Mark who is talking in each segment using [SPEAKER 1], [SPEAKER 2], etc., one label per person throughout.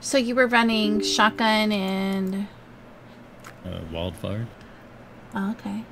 [SPEAKER 1] So you were running shotgun and
[SPEAKER 2] Uh, wildfire.
[SPEAKER 1] oh, okay.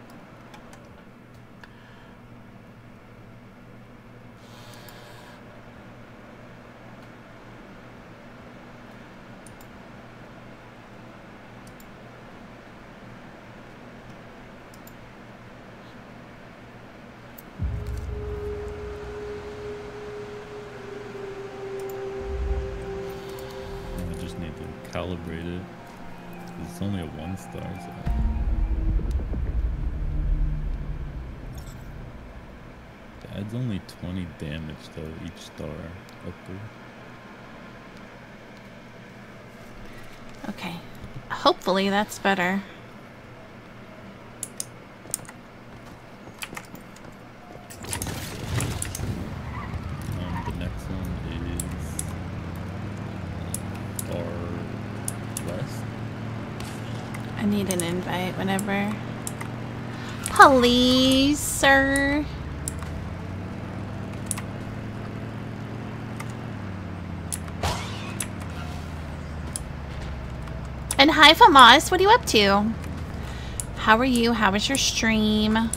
[SPEAKER 2] It's only a one star, so. It adds only 20 damage though, each star.
[SPEAKER 1] Okay. Hopefully that's better.
[SPEAKER 2] Um, the next one is uh, far west.
[SPEAKER 1] I need an invite whenever. Please, sir. And hi, Famas. What are you up to? How are you? How was your stream?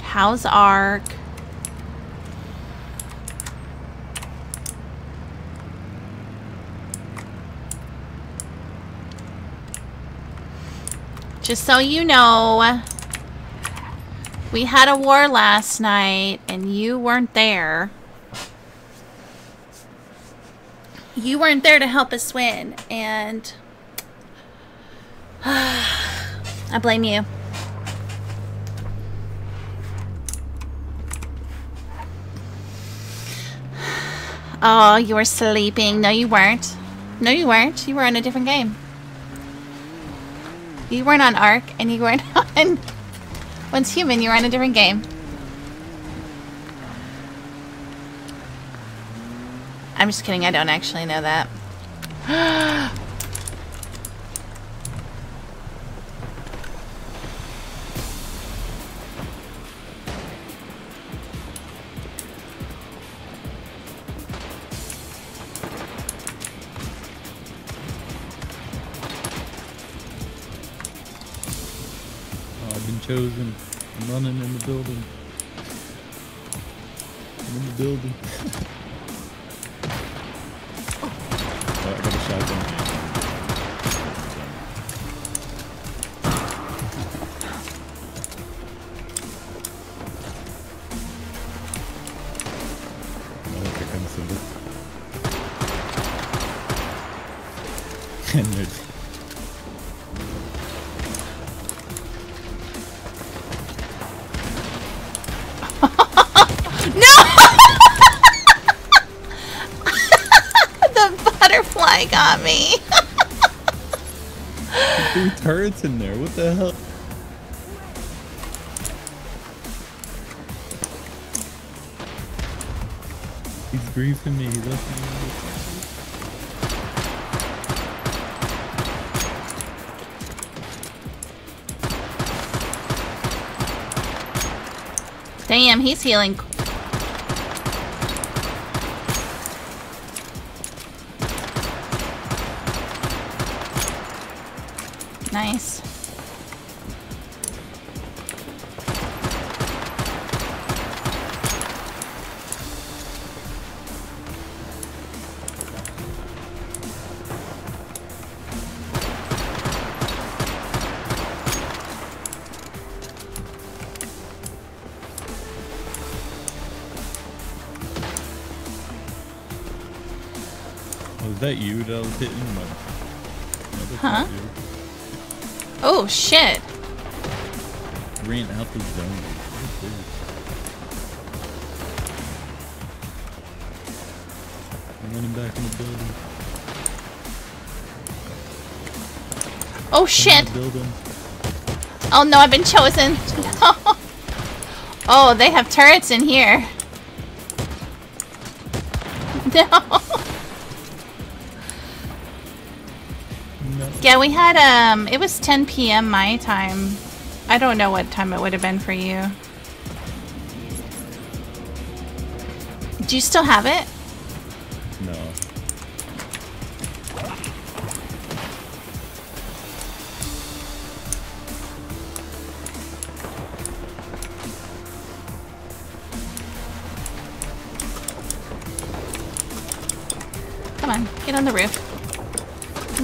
[SPEAKER 1] How's ARC? Just so you know, we had a war last night and you weren't there. You weren't there to help us win, and I blame you. Oh, you were sleeping. No, you weren't. No, you weren't. You were in a different game. You weren't on Ark, and you weren't on Once Human. You were on a different game. I'm just kidding. I don't actually know that.
[SPEAKER 2] building. Turrets in there. What the hell? He's briefing me. He left me.
[SPEAKER 1] Damn, he's healing.
[SPEAKER 2] That you that I was hitting? No. No,
[SPEAKER 1] Huh? Oh, shit.
[SPEAKER 2] Ran out the zone. What is this? I'm running back in the building.
[SPEAKER 1] Oh, shit.
[SPEAKER 2] building.
[SPEAKER 1] Oh, no, I've been chosen. oh, they have turrets in here. No. Yeah, we had, um, it was 10 p.m. my time. I don't know what time it would have been for you. Do you still have it?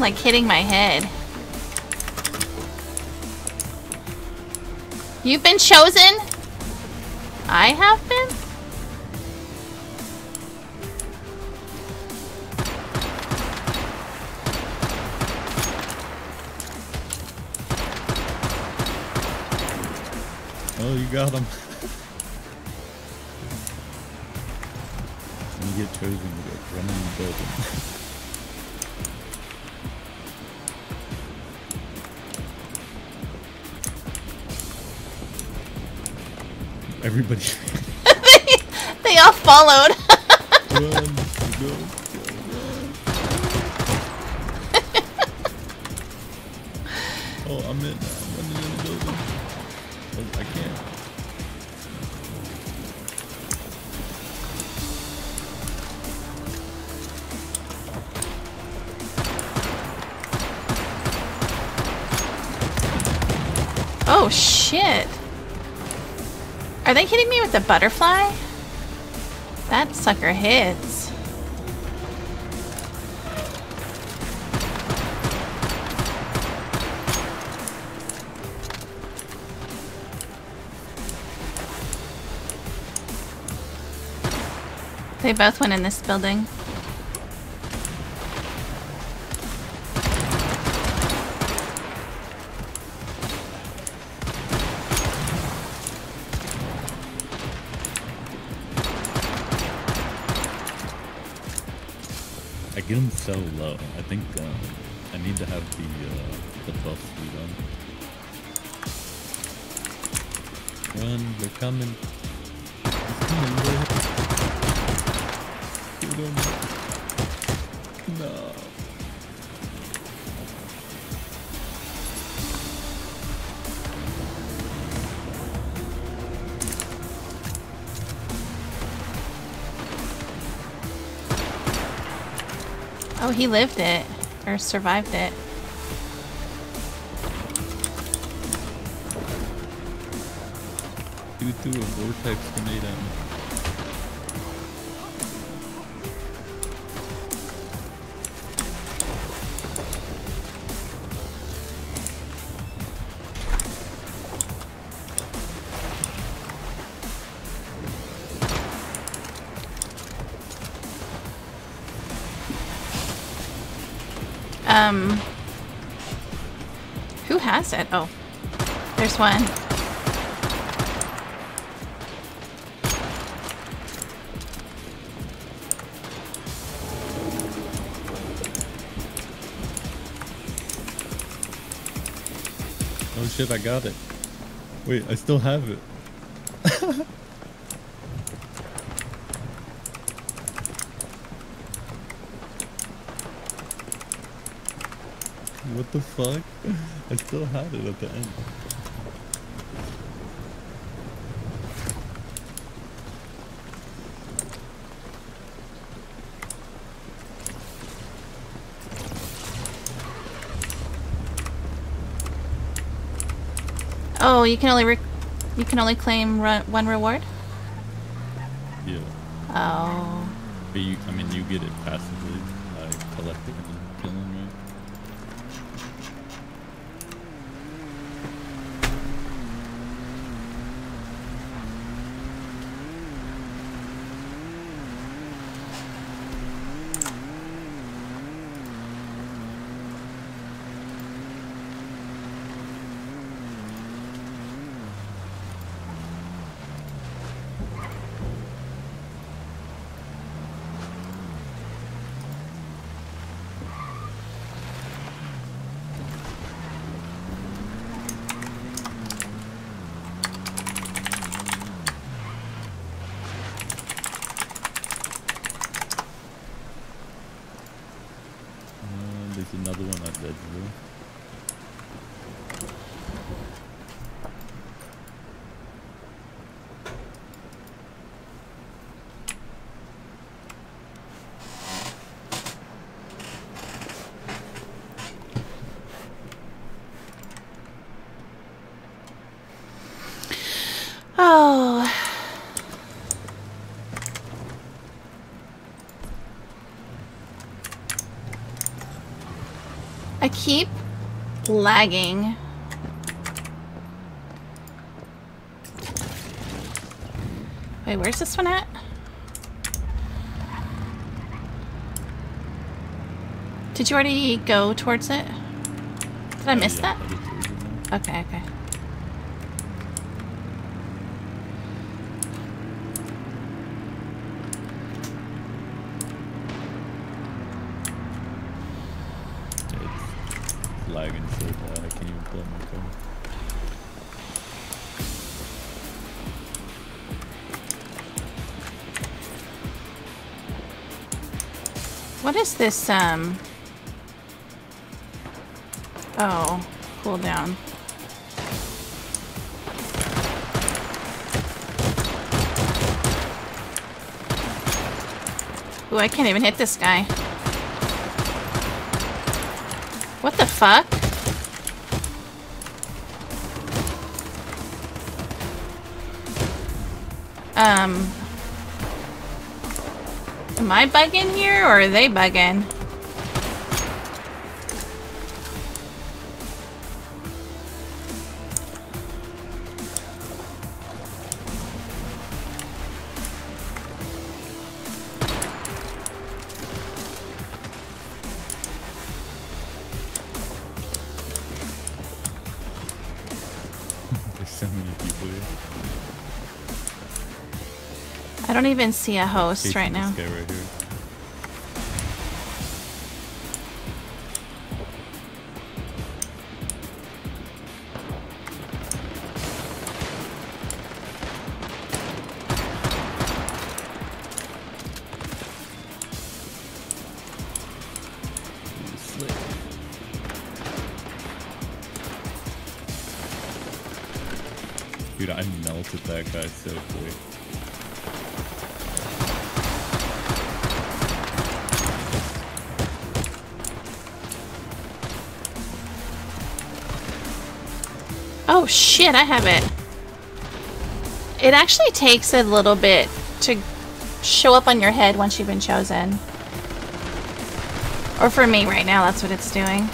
[SPEAKER 1] Like hitting my head. You've been chosen? I have been?
[SPEAKER 2] Oh, you got him. you get chosen, you get running in the building. Everybody
[SPEAKER 1] they, they all followed. butterfly? That sucker hits. They both went in this building.
[SPEAKER 2] I think um, I need to have the uh, the buff speed on. Run, they're coming.
[SPEAKER 1] He lived it. Or survived it.
[SPEAKER 2] Dude threw a vortex grenade
[SPEAKER 1] Oh. There's one.
[SPEAKER 2] Oh shit, I got it. Wait, I still have it. What the fuck? I still had it at the end.
[SPEAKER 1] Oh, you can only re you can only claim one reward.
[SPEAKER 2] Yeah.
[SPEAKER 1] Oh.
[SPEAKER 2] But you, I mean, you get it passively by collecting and killing, right? Uh, there's another one at Ledgeville.
[SPEAKER 1] Oh. I keep lagging. Wait, where's this one at? Did you already go towards it? Did I miss that?
[SPEAKER 2] headed towards it now.
[SPEAKER 1] Okay, okay. What is this, um... Oh, cool down. Ooh, I can't even hit this guy. What the fuck? Um... Am I bugging here, or are they bugging? Even see a host right now.
[SPEAKER 2] Right here. He's slick. Dude, I melted that guy so quick.
[SPEAKER 1] Shit, I have it. It actually takes a little bit to show up on your head once you've been chosen. Or for me right now, that's what it's doing.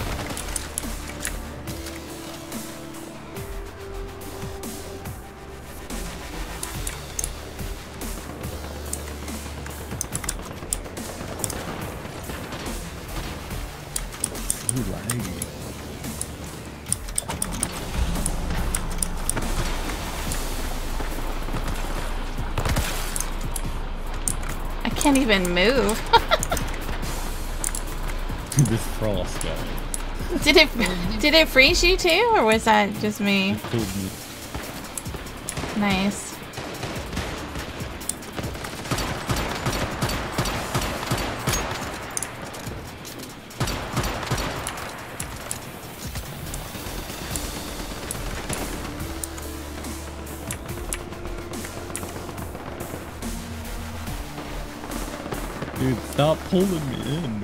[SPEAKER 1] Even move.
[SPEAKER 2] this frost guy
[SPEAKER 1] did it did it freeze you too or was that just me? Nice.
[SPEAKER 2] Dude, stop pulling me in.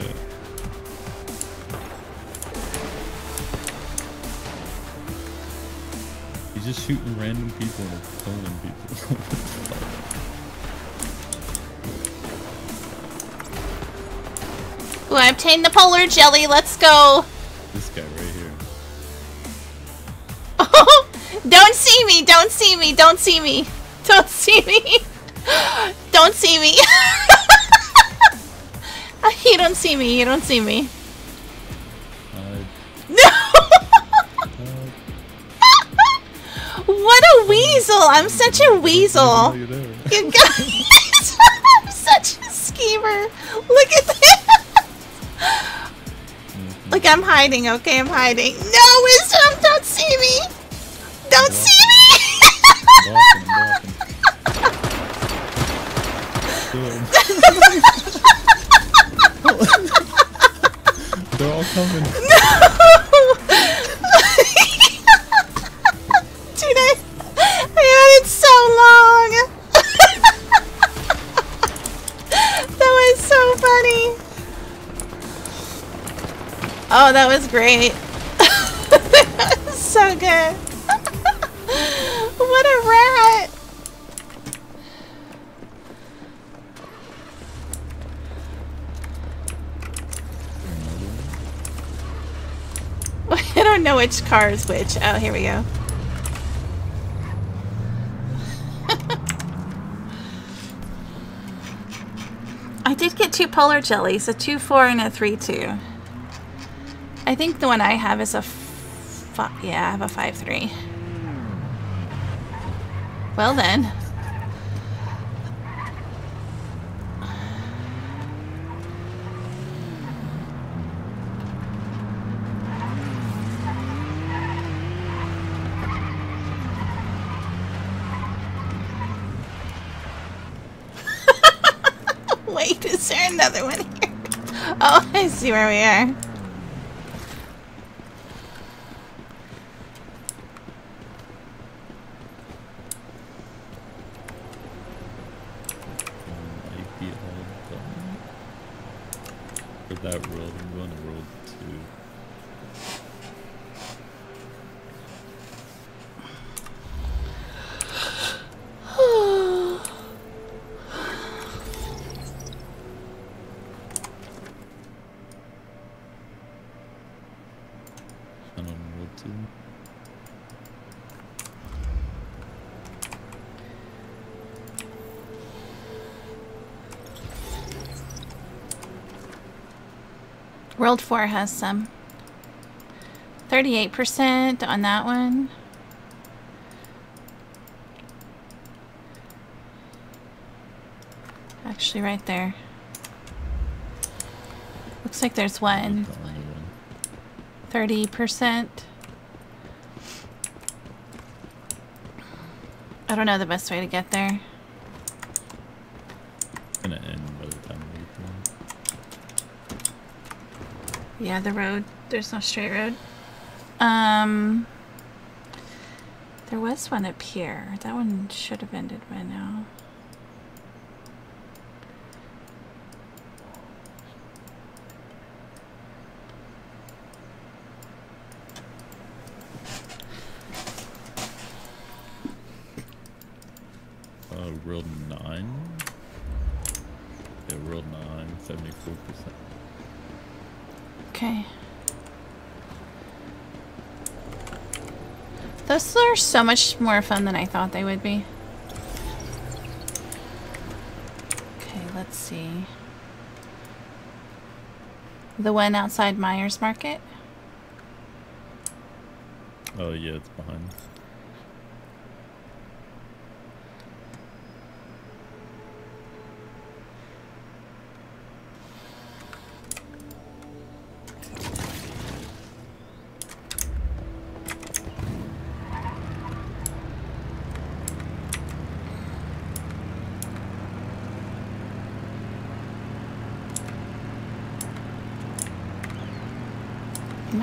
[SPEAKER 2] He's just shooting random people and killing people.
[SPEAKER 1] Ooh, I obtained the polar jelly. Let's go.
[SPEAKER 2] this guy right here.
[SPEAKER 1] Oh, don't see me. Don't see me. Don't see me. Don't see me. Don't see me. You don't see me. You don't see me.
[SPEAKER 2] Uh,
[SPEAKER 1] No.
[SPEAKER 2] uh,
[SPEAKER 1] what a weasel. I'm such a weasel.
[SPEAKER 2] I didn't know you're there.
[SPEAKER 1] You guys, I'm such a schemer. Look at this. Look, I'm hiding. Okay, I'm hiding. No,
[SPEAKER 2] Coming.
[SPEAKER 1] Dude, I, I had it so long. that was so funny. Oh, that was great. Which which. Oh, here we go. I did get two polar jellies, a 2-4 and a 3-2. I think the one I have is a... yeah, I have a 5-3. Well then. Wait, is there another one here? Oh, I see where we are.
[SPEAKER 2] Might be all done. For that world, I'm going to world two. And on world two.
[SPEAKER 1] World 4 has some. 38% on that one. Actually, right there. Looks like there's one.
[SPEAKER 2] The only one.
[SPEAKER 1] 30%. I don't know the best way to get there. Yeah, the road. There's no straight road. Um, there was one up here. That one should have ended by now.
[SPEAKER 2] Uh, world nine. Yeah, world nine, 74%.
[SPEAKER 1] Okay. Those are so much more fun than I thought they would be. Okay, let's see. The one outside Myers Market?
[SPEAKER 2] Oh yeah, it's behind.
[SPEAKER 1] Am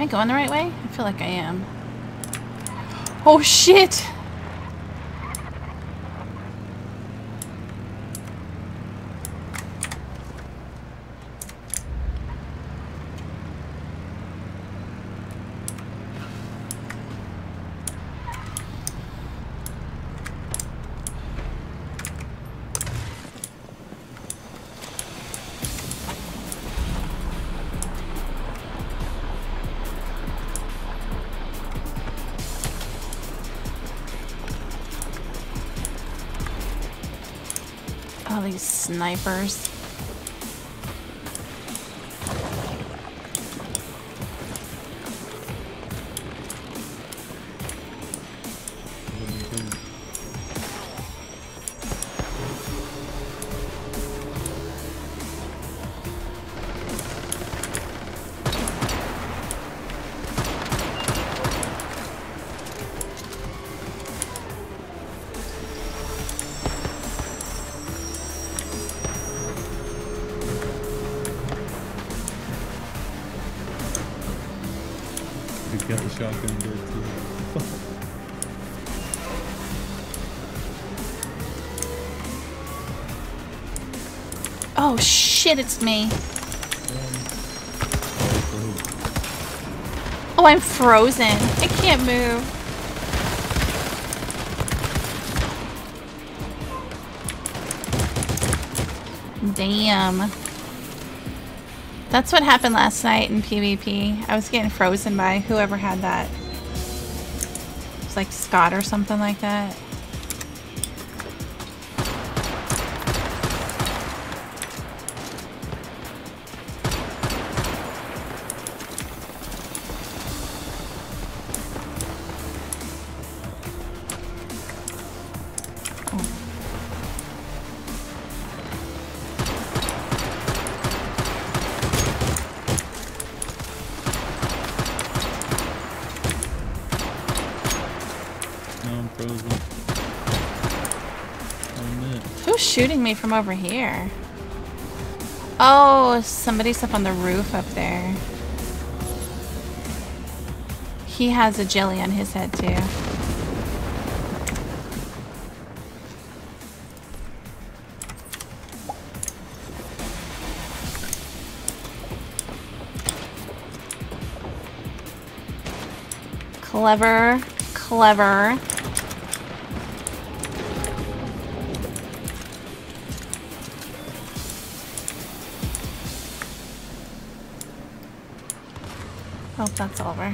[SPEAKER 1] Going the right way? I feel like I am. Oh shit! All these snipers. Shit, it's me. Oh, I'm frozen. I can't move. Damn. That's what happened last night in PvP. I was getting frozen by whoever had that. It's like Scott or something like that. From over here? Oh, somebody's up on the roof up there. He has a jelly on his head too. Clever, clever. Hope that's over.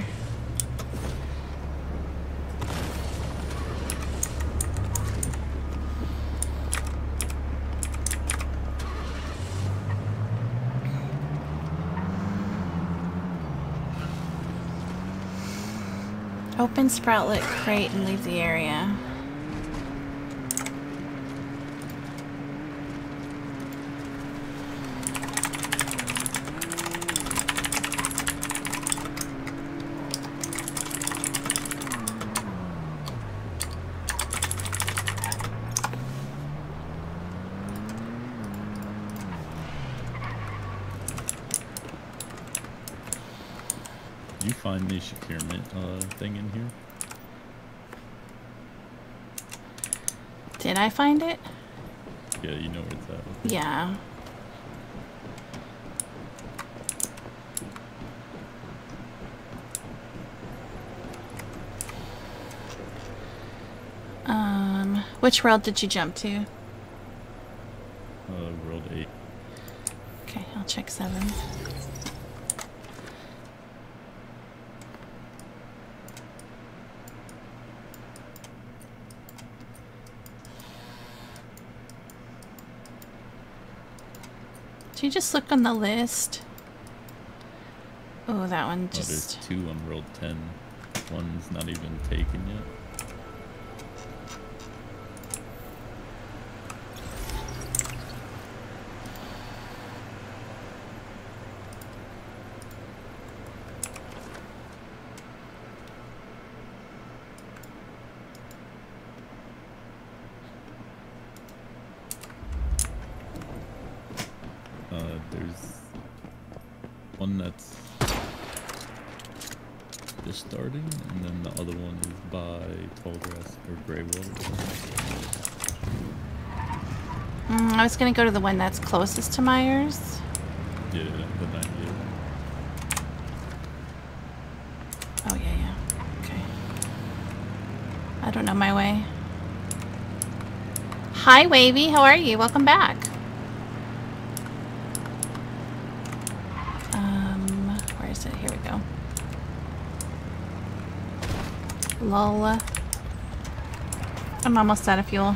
[SPEAKER 1] Open sproutlet crate and leave the area.
[SPEAKER 2] You find uh, thing in here?
[SPEAKER 1] Did I find it?
[SPEAKER 2] Yeah, you know where it's at.
[SPEAKER 1] Yeah. Um, which world did you jump to?
[SPEAKER 2] Uh, world 8.
[SPEAKER 1] Okay, I'll check seven. Did you just look on the list? Oh, that one
[SPEAKER 2] Oh, there's two on world 10. One's not even taken yet. Uh, there's one that's just starting, and then the other one is by Tall Grass or Grey Water.
[SPEAKER 1] Mm, I was gonna go to the one that's closest to Myers.
[SPEAKER 2] Yeah, the 98.
[SPEAKER 1] Oh, yeah, yeah. Okay. I don't know my way. Hi, Wavy. How are you? Welcome back. Um, where is it? Here we go. Lol. I'm almost out of fuel.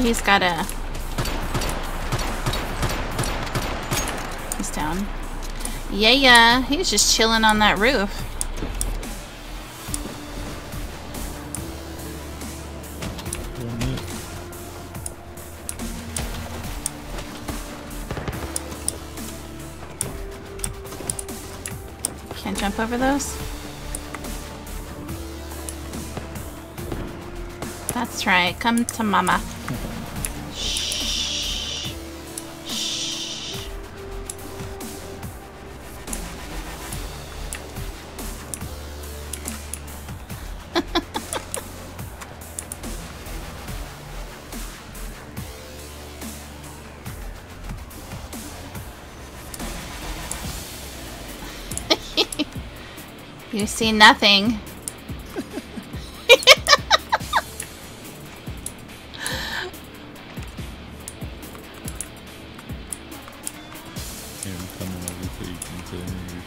[SPEAKER 1] He's got a. He's down. Yeah, yeah. He's just chilling on that roof. Can't jump over those? That's right. Come to mama.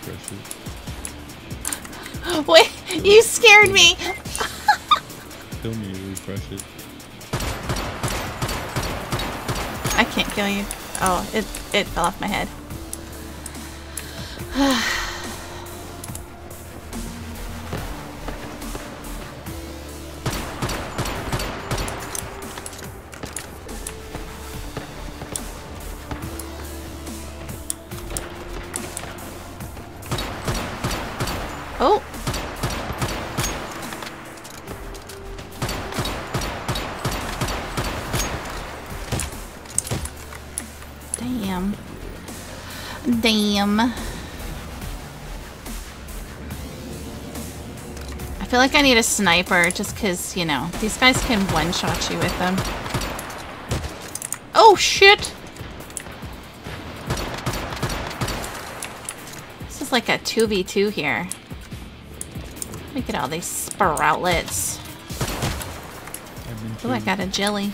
[SPEAKER 2] Refresh it.
[SPEAKER 1] Wait, you scared me.
[SPEAKER 2] Kill me refresh it.
[SPEAKER 1] I can't kill you. Oh, it it fell off my head. Like I need a sniper just because, you know, these guys can one-shot you with them. Oh, shit! This is like a 2v2 here. Look at all these sproutlets. Oh, I got a jelly.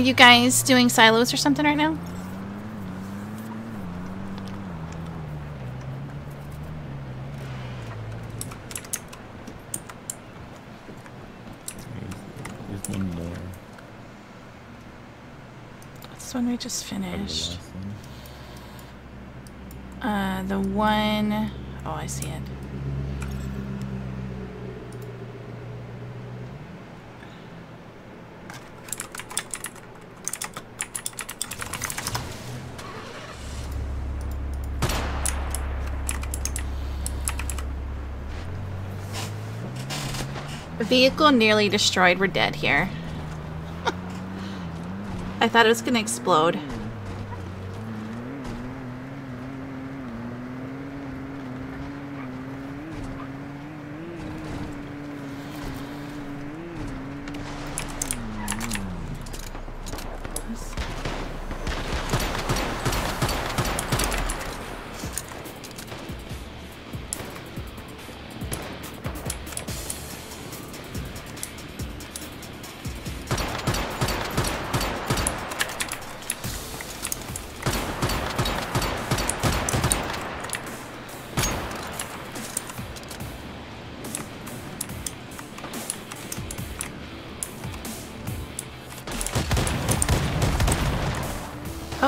[SPEAKER 1] Are you guys doing silos or something right now?
[SPEAKER 2] There's, there's one more.
[SPEAKER 1] This one we just
[SPEAKER 2] Probably the
[SPEAKER 1] finished.
[SPEAKER 2] one.
[SPEAKER 1] Uh, the one oh I see it. Vehicle nearly destroyed. We're dead here. I thought it was gonna explode.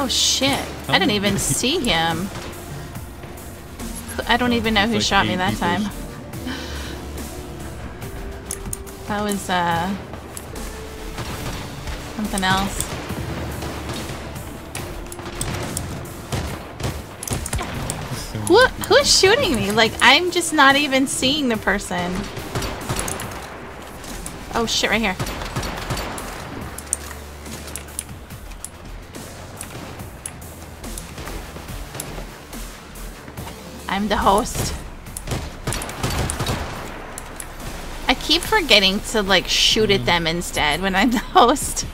[SPEAKER 1] Oh shit. I didn't even see him. I don't even know who
[SPEAKER 2] like
[SPEAKER 1] shot me that time. That was, uh... Something else. Who, who's shooting me? Like, I'm just not even seeing the person. Oh shit, right here. I'm the host. I keep forgetting to like shoot at mm. them instead when I'm the host.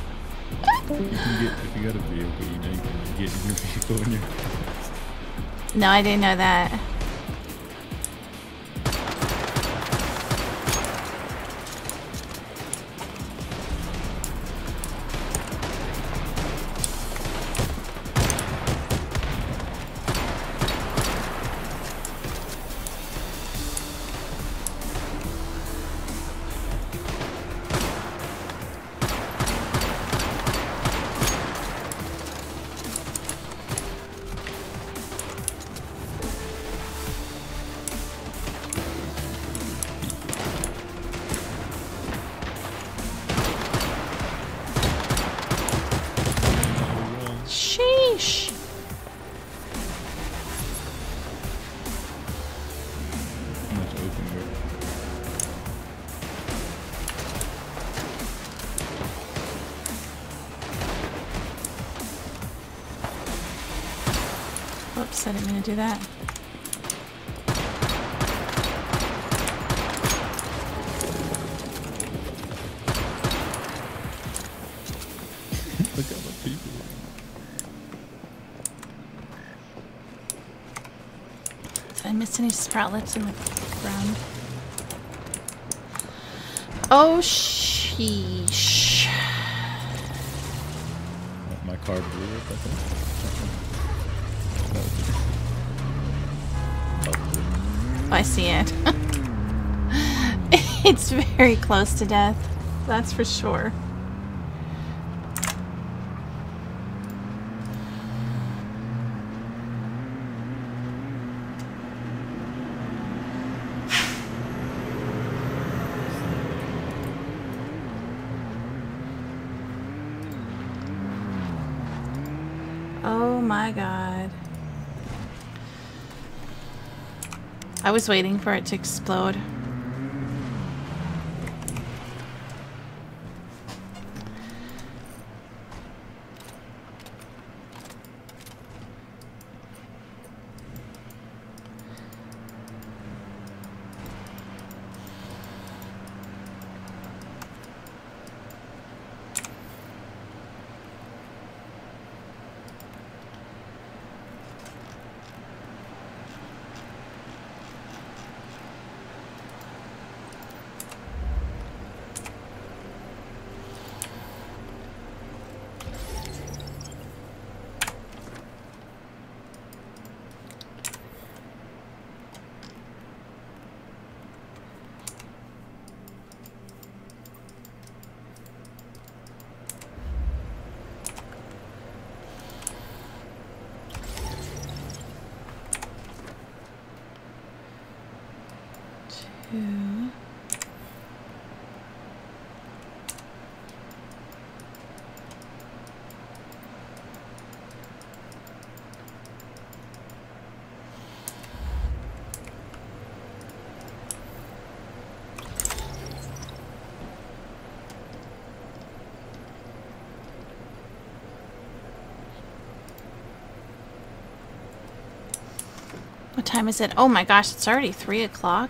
[SPEAKER 2] You get, if you got a vehicle, you know you can get in your vehicle when you're
[SPEAKER 1] No, I didn't know that. Do that.
[SPEAKER 2] Look how much people.
[SPEAKER 1] Did I miss any sproutlets in the ground? Oh, sheesh.
[SPEAKER 2] My car blew up, I think.
[SPEAKER 1] I see it. it's very close to death. That's for sure. Oh my god. I was waiting for it to explode. Time is it? Oh my gosh, it's already three o'clock.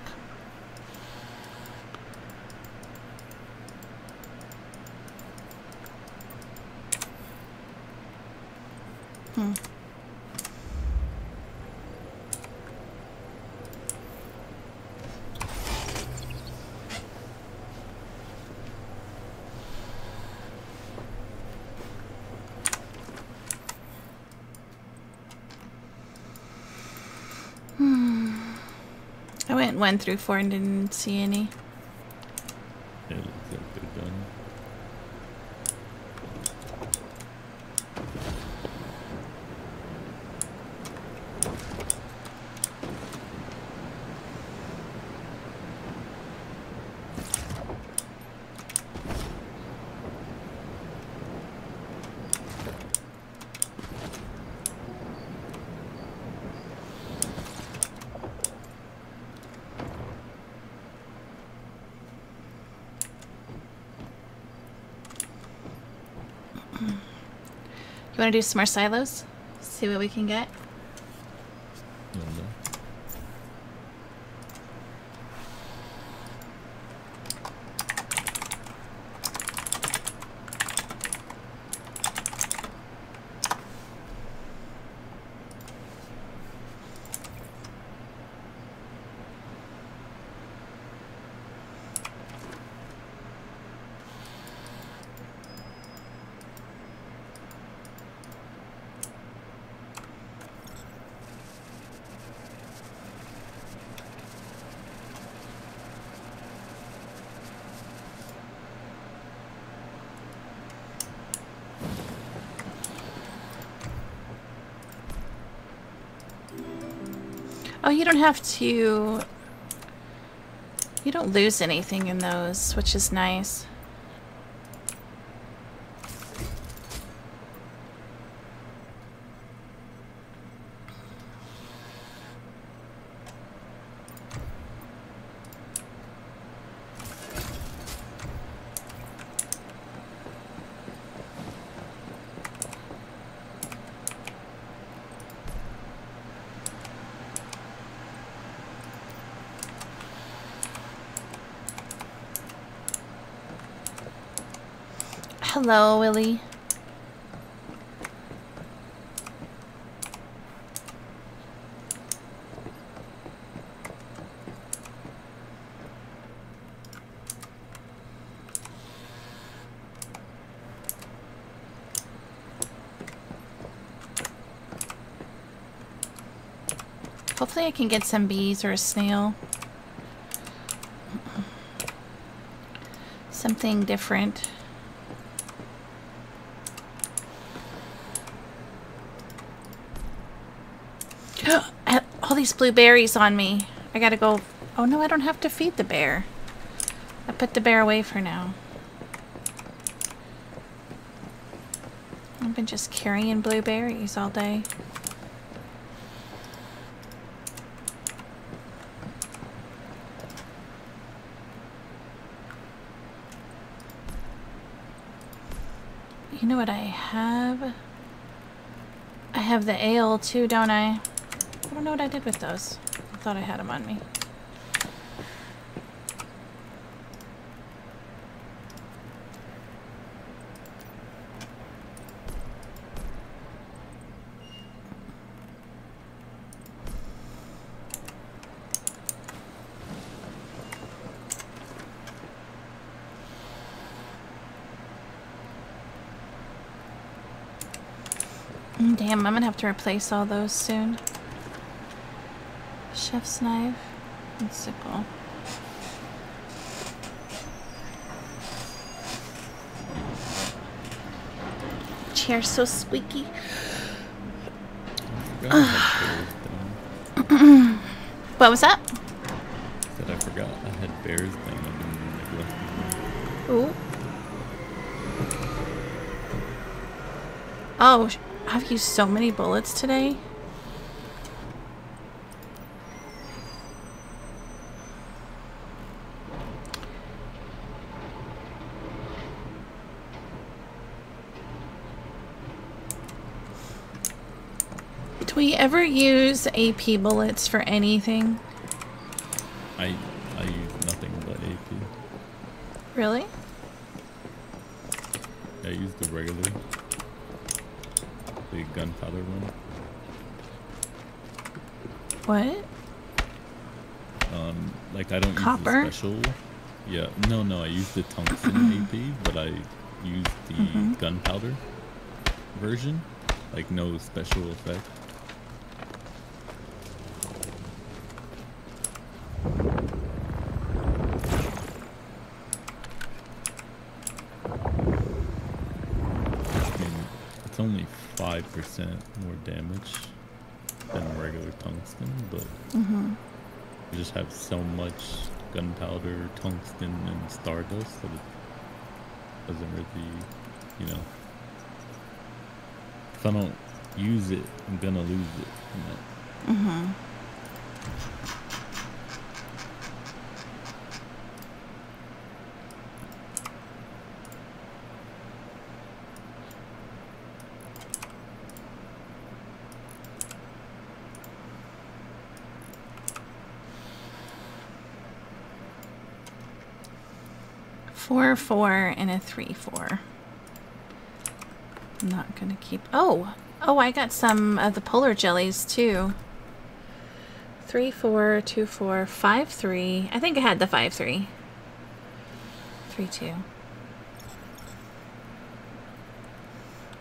[SPEAKER 1] Went through four and didn't see any.
[SPEAKER 2] Yeah, it looks like they're done.
[SPEAKER 1] You want to do some more silos? See what we can get?
[SPEAKER 2] You know,
[SPEAKER 1] Oh, you don't have to... You don't lose anything in those, which is nice. Hello, Willie. Hopefully I can get some bees or a snail. Something different. All these blueberries on me. I gotta go. Oh no, I don't have to feed the bear. I put the bear away for now. I've been just carrying blueberries all day. You know what I have? I have the ale too, don't I? I don't know what I did with those. I thought I had them on me. Damn, I'm gonna have to replace all those soon. Chef's knife and sickle. Chair so squeaky.
[SPEAKER 2] I forgot I had bears down.
[SPEAKER 1] What was that?
[SPEAKER 2] Said I forgot I had bears down and neglected them.
[SPEAKER 1] Ooh. Oh, I've used so many bullets today. Do we ever use AP bullets for anything?
[SPEAKER 2] I I use nothing but AP.
[SPEAKER 1] Really?
[SPEAKER 2] I use the regular, the gunpowder one.
[SPEAKER 1] What?
[SPEAKER 2] Um, like I don't
[SPEAKER 1] Copper?
[SPEAKER 2] use the special. Yeah, no, no, I use the tungsten AP, but I use the
[SPEAKER 1] Mhm.
[SPEAKER 2] gunpowder version. Like no special effect. I mean, it's only five percent more damage than regular tungsten, but
[SPEAKER 1] Mm-hmm.
[SPEAKER 2] you just have so much gunpowder, tungsten, and stardust that it doesn't really, you know. If I don't use it, I'm gonna lose it. You know?
[SPEAKER 1] Mm-hmm. Four, four, and a three, four. I'm not gonna keep. Oh, oh, I got some of the polar jellies too. Three, four, two, four, five, three. I think I had the five, three. Three, two.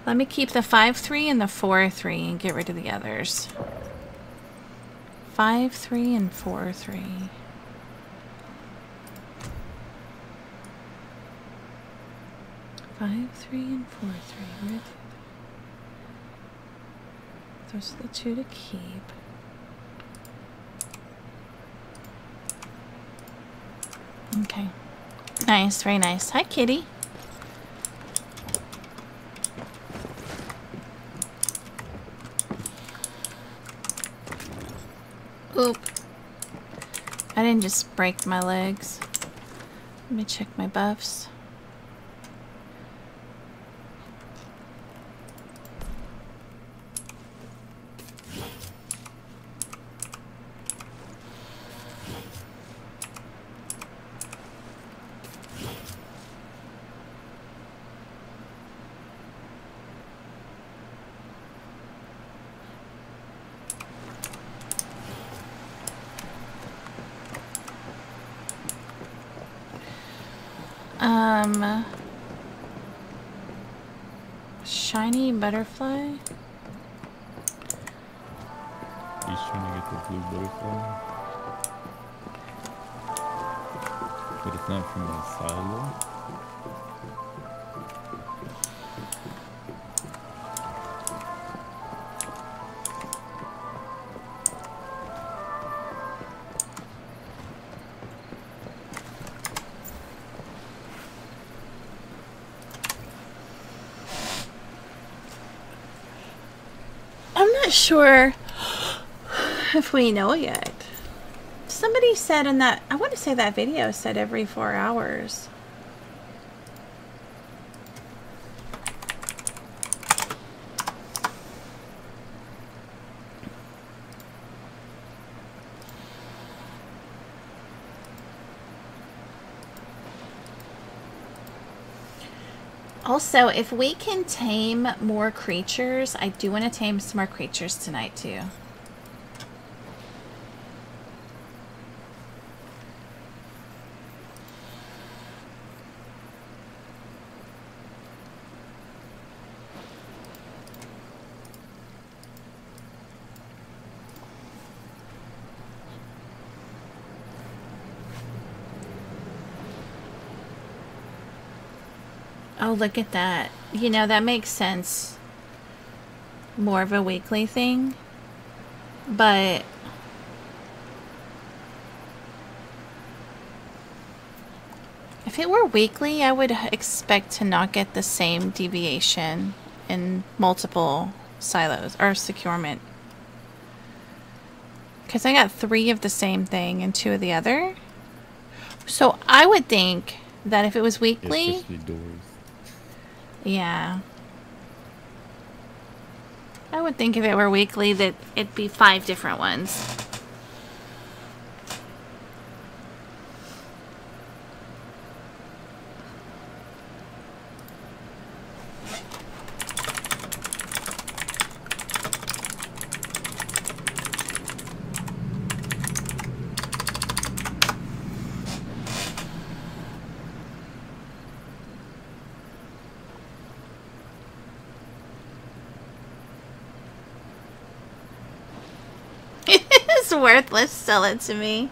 [SPEAKER 1] Let me keep the five, three, and the four, three, and get rid of the others. Five, three, and four, three. Five, three, and four, three. Where Those are the two to keep. Okay. Nice, very nice. Hi, kitty. Oop. I didn't just break my legs. Let me check my buffs. Um, shiny butterfly. Sure if we know yet. Somebody said in that, I want to say that video said every four hours. Also, if we can tame more creatures, I do want to tame some more creatures tonight too. Oh, look at that. You know, that makes sense. More of a weekly thing. But if it were weekly, I would expect to not get the same deviation in multiple silos or securement. Because I got three of the same thing and two of the other. So I would think that if it was weekly. Yeah. I would think if it were weekly that it'd be five different ones. it's worthless. Sell it to me.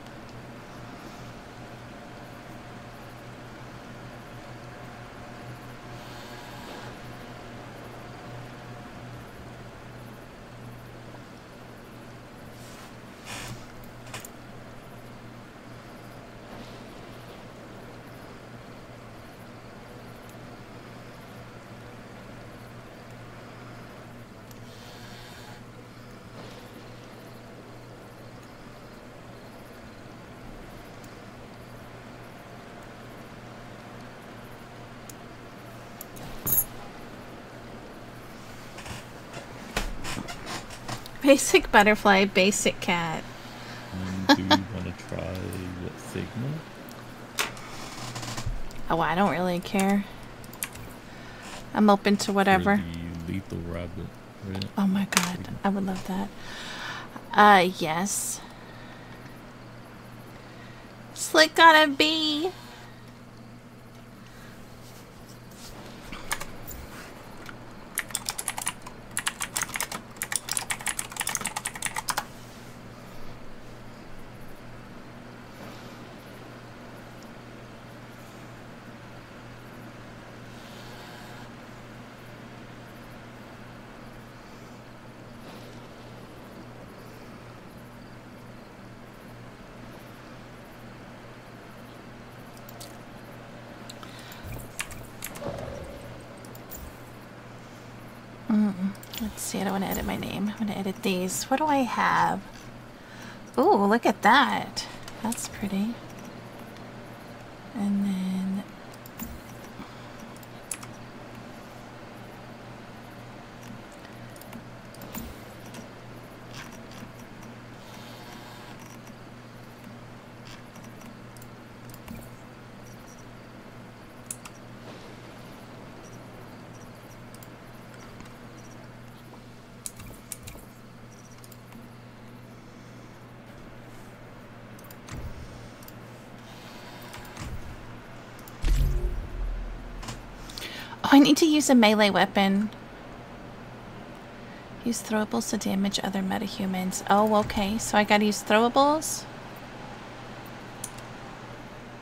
[SPEAKER 1] Basic butterfly, basic cat.
[SPEAKER 2] And do you want to try Sigma?
[SPEAKER 1] Oh, I don't really care. I'm open to whatever.
[SPEAKER 2] the lethal rabbit, right?
[SPEAKER 1] Oh my god, I would love that. Uh, yes. Slick on a B. Let's see, I don't want to edit my name. I'm going to edit these. What do I have? Ooh, look at that. That's pretty. And then... Oh, I need to use a melee weapon. Use throwables to damage other metahumans. Oh, okay. So I gotta use throwables?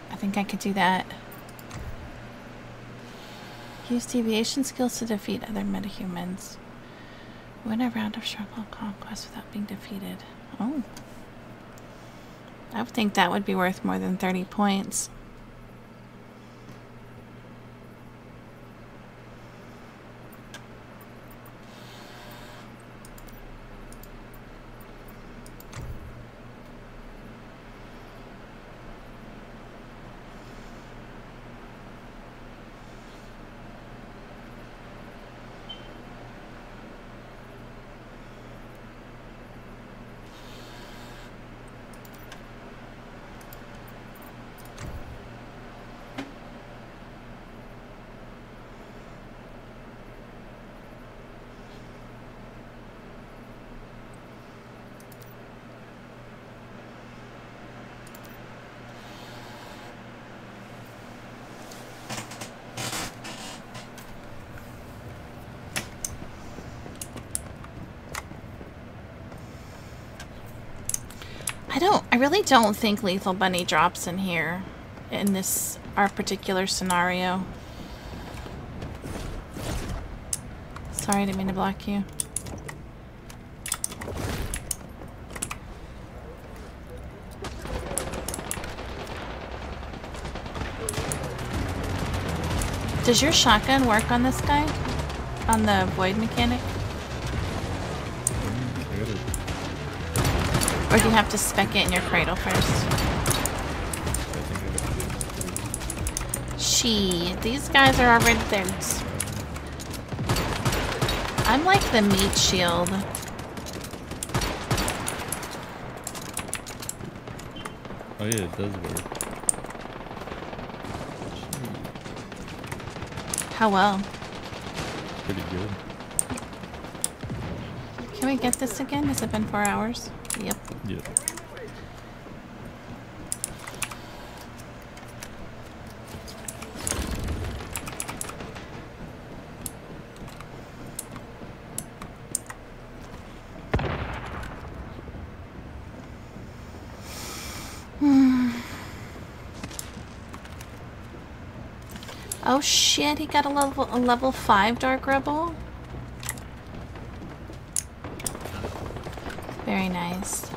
[SPEAKER 1] I think I could do that. Use deviation skills to defeat other metahumans. Win a round of struggle conquest without being defeated. Oh. I would think that would be worth more than 30 points. I really don't think Lethal Bunny drops in here in this, our particular scenario. Sorry, I didn't mean to block you. Does your shotgun work on this guy? On the void mechanic? Or do you have to spec it in your cradle first?
[SPEAKER 2] I think I gotta
[SPEAKER 1] She, these guys are already there. I'm like the meat shield.
[SPEAKER 2] Oh yeah, it does work.
[SPEAKER 1] How well?
[SPEAKER 2] Pretty good.
[SPEAKER 1] Can we get this again? Has it been four hours? Yep.
[SPEAKER 2] Yeah.
[SPEAKER 1] Oh shit, he got a level a level five Dark Rebel. Very nice.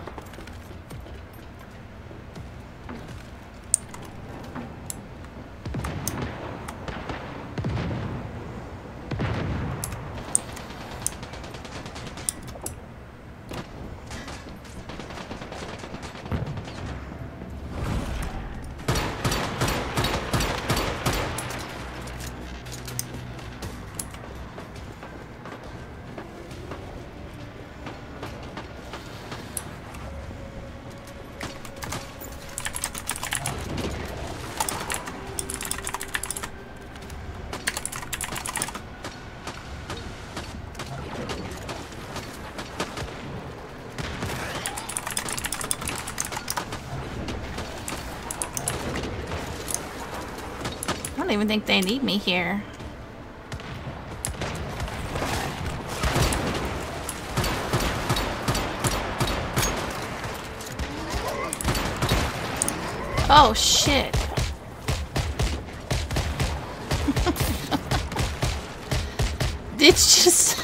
[SPEAKER 1] Even think they need me here. Oh shit. it's just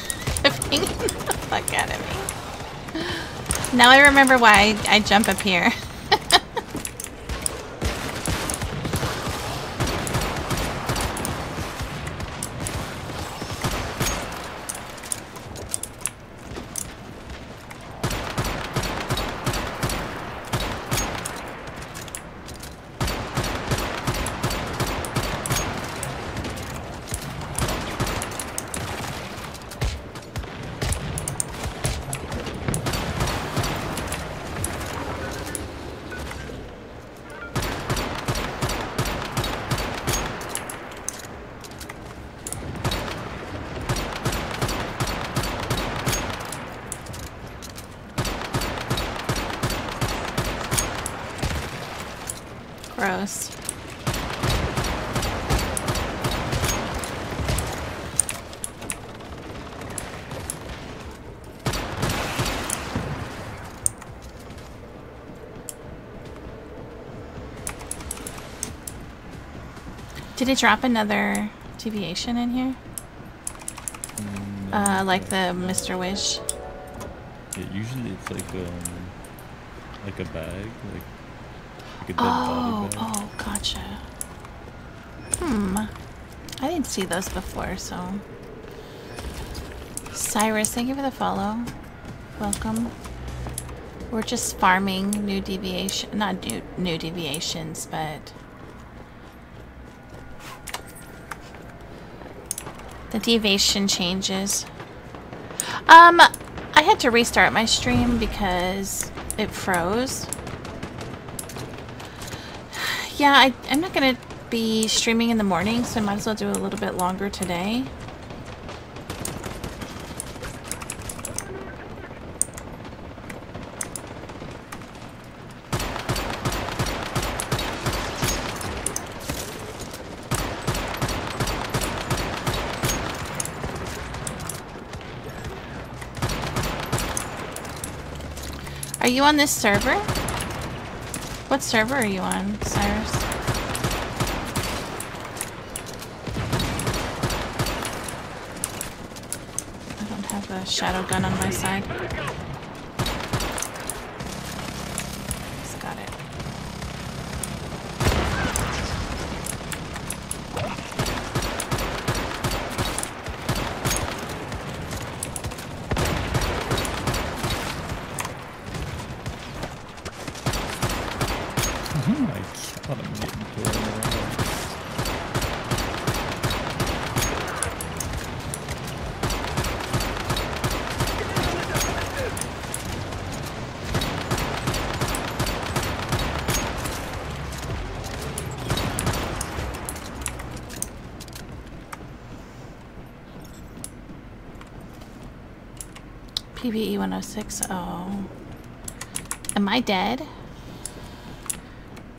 [SPEAKER 1] pinging the fuck out of me. Now I remember why I jump up here. Did it drop another deviation in here?
[SPEAKER 2] Mm,
[SPEAKER 1] Uh, like the
[SPEAKER 2] no.
[SPEAKER 1] Mr. Wish?
[SPEAKER 2] Yeah, usually it's like um, like a bag, like like a dead
[SPEAKER 1] Oh,
[SPEAKER 2] body bag.
[SPEAKER 1] oh, gotcha. Hmm. I didn't see those before, so. Cyrus, thank you for the follow. Welcome. We're just farming new deviation, not new new deviations, but the deviation changes. Um, I had to restart my stream because it froze. Yeah, I, I'm not gonna be streaming in the morning, so I might as well do a little bit longer today. You on this server? What server are you on, Cyrus? I don't have a shadow gun on my side. PBE 106. Oh. Am I dead?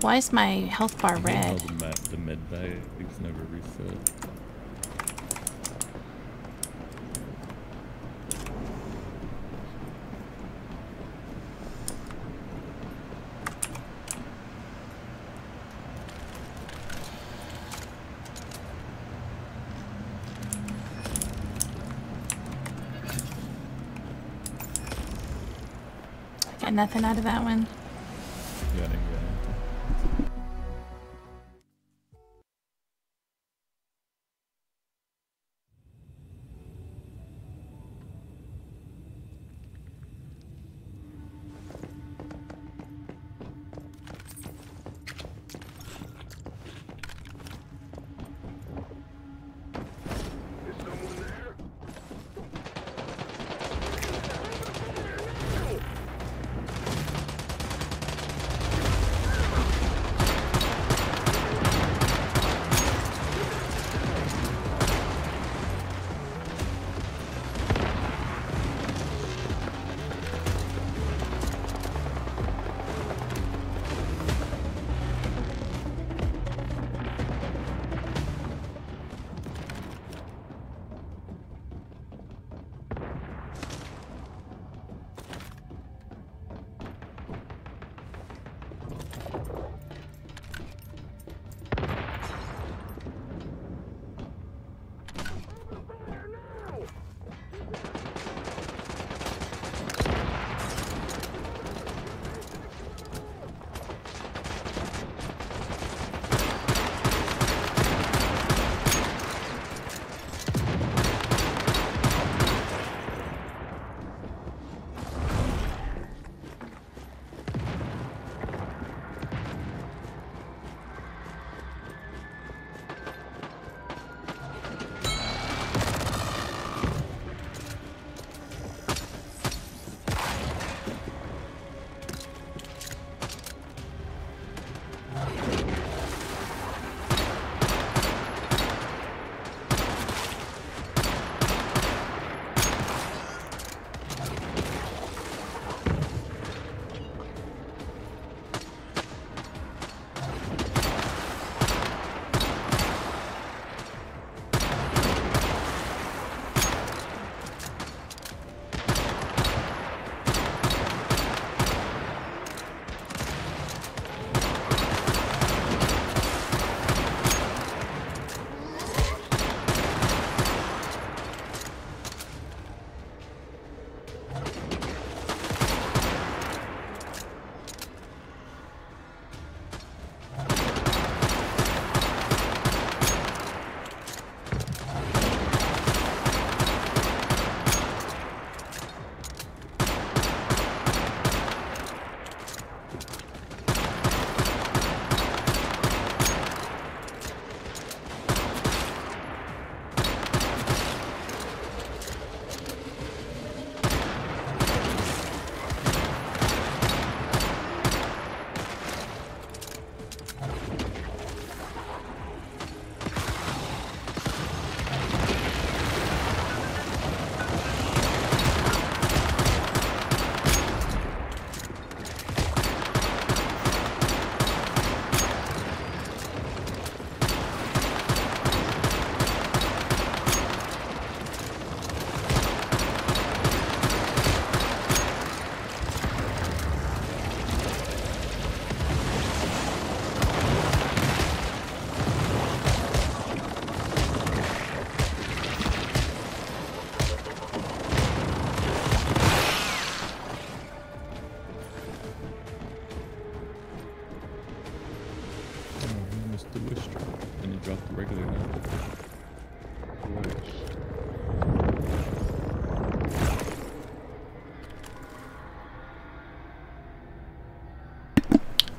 [SPEAKER 1] Why is my health bar red?
[SPEAKER 2] the, med bags never reset.
[SPEAKER 1] Nothing out of that one.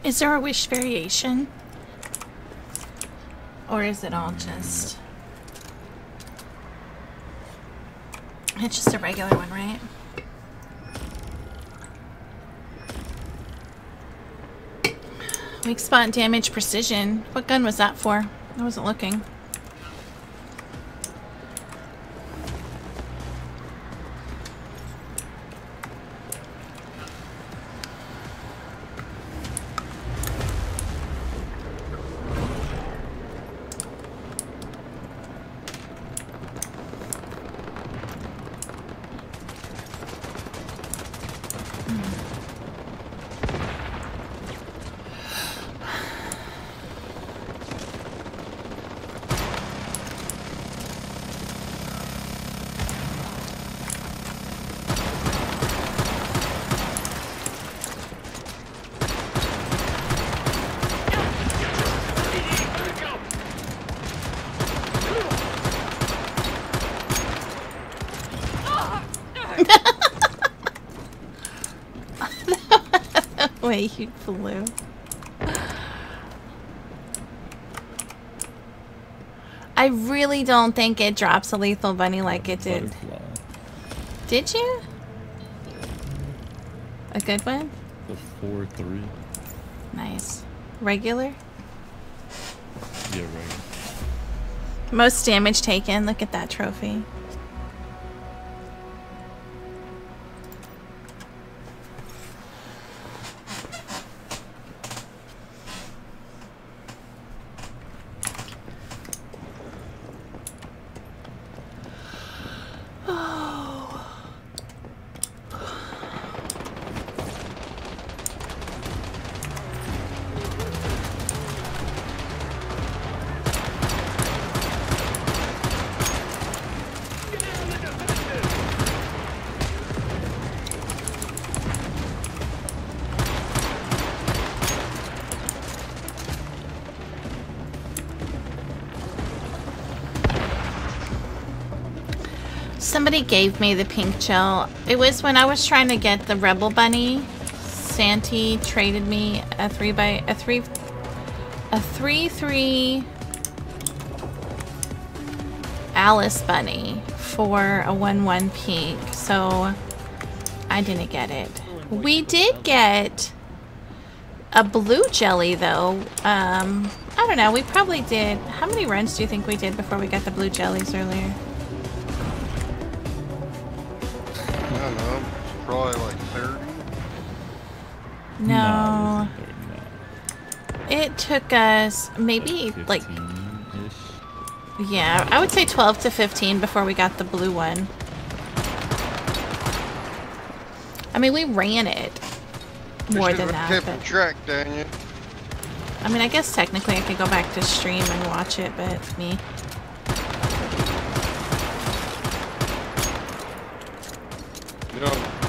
[SPEAKER 1] Is there a wish variation? Or is it all just... It's just a regular one, right? Weak spot damage precision. What gun was that for? I wasn't looking. Mm-hmm. Way you flew. I really don't think it drops a lethal bunny like it did.
[SPEAKER 2] Butterfly.
[SPEAKER 1] Did you? A good one?
[SPEAKER 2] The four three.
[SPEAKER 1] Nice. Regular?
[SPEAKER 2] Yeah, right.
[SPEAKER 1] Most damage taken. Look at that trophy. Gave me the pink gel. It was when I was trying to get the Rebel Bunny. Santi traded me a three by a three a three three Alice Bunny for a one one pink. So I didn't get it. We did get a blue jelly though. Um, I don't know. We probably did. How many runs do you think we did before we got the blue jellies earlier? Took us maybe
[SPEAKER 2] 30,
[SPEAKER 1] like
[SPEAKER 2] 15-ish.
[SPEAKER 1] yeah, I would say 12 to 15 before we got the blue one. I mean, we ran it more than that.
[SPEAKER 3] kept
[SPEAKER 1] But,
[SPEAKER 3] track, Daniel.
[SPEAKER 1] I mean, I guess technically I could go back to stream and watch it, but me.
[SPEAKER 3] You know,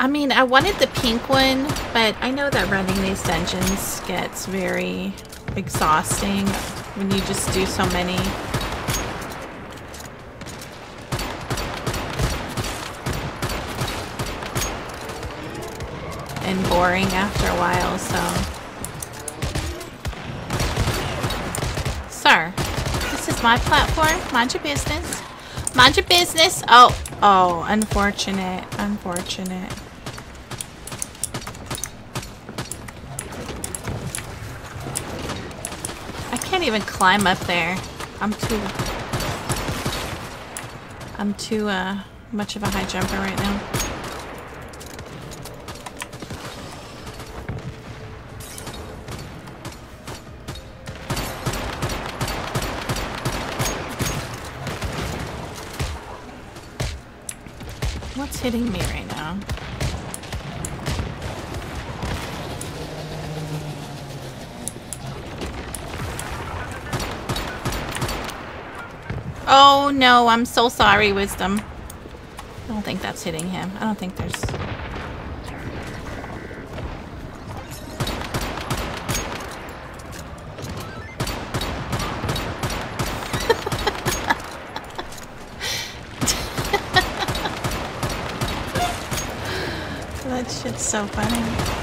[SPEAKER 1] I mean, I wanted the pink one, but I know that running these dungeons gets very exhausting when you just do so many. And boring after a while, so. Sir, this is my platform. Mind your business. Mind your business. Oh, oh, unfortunate. Unfortunate. I can't even climb up there. I'm too... I'm too, uh, much of a high jumper right now. What's hitting me right now? Oh no, I'm so sorry, Wisdom. I don't think that's hitting him. I don't think there's. that shit's so funny.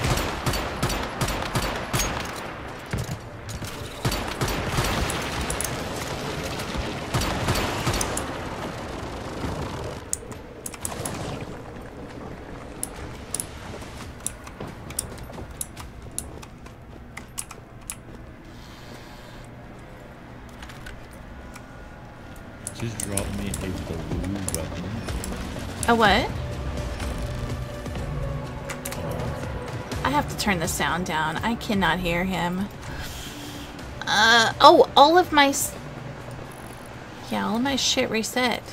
[SPEAKER 1] Turn the sound down. I cannot hear him. Uh, oh, all of my... Yeah, all of my shit reset.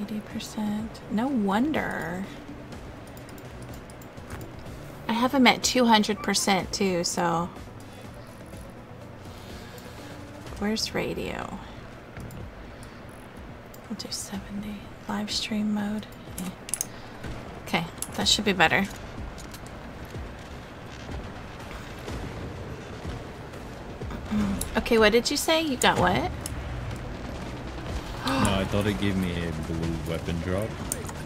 [SPEAKER 1] Eighty percent. No wonder. I have him at two hundred percent too, so. Where's radio? We'll do 70. Live stream mode. Okay, that should be better. Mm, Okay, what did you say? You got what?
[SPEAKER 2] no, I thought it gave me a blue weapon drop,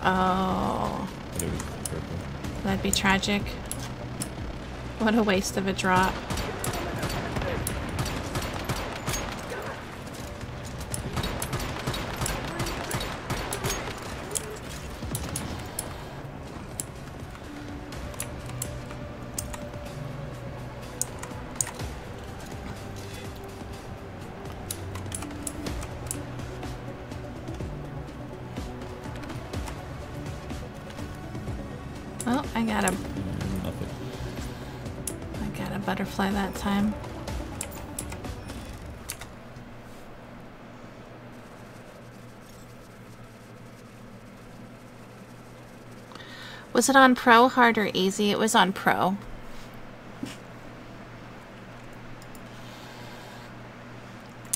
[SPEAKER 1] Oh,
[SPEAKER 2] but it was purple.
[SPEAKER 1] that'd be tragic. What a waste of a drop. Was it on pro, hard, or easy? It was on pro.